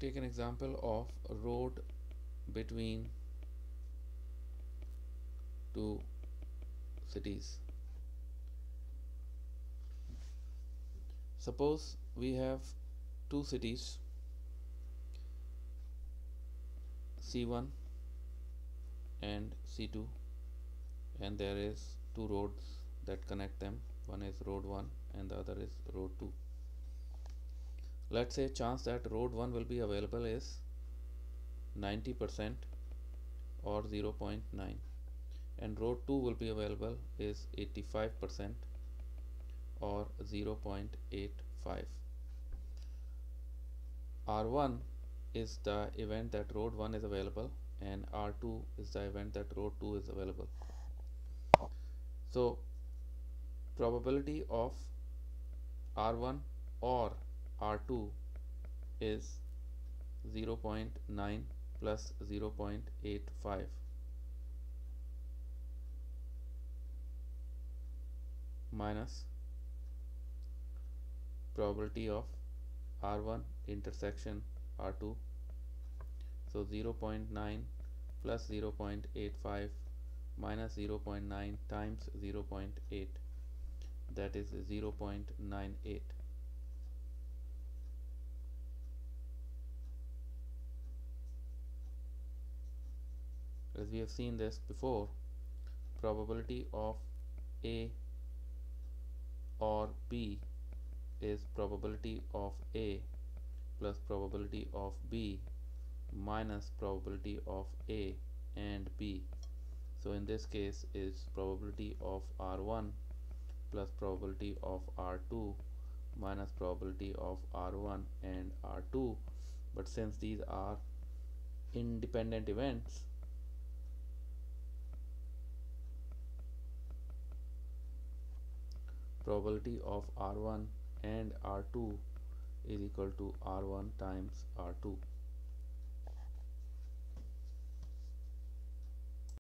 take an example of a road between two cities. Suppose we have two cities C1 and C2 and there is two roads that connect them. One is road 1 and the other is road 2 let's say chance that road 1 will be available is 90% or 0.9 and road 2 will be available is 85% or 0.85 R1 is the event that road 1 is available and R2 is the event that road 2 is available. So probability of R1 or R2 is 0.9 plus 0.85 minus probability of R1 intersection R2 so 0.9 plus 0.85 minus 0.9 times 0.8 that is 0.98 as we have seen this before probability of A or B is probability of A plus probability of B minus probability of A and B. So in this case is probability of R1 plus probability of R2 minus probability of R1 and R2 but since these are independent events probability of R1 and R2 is equal to R1 times R2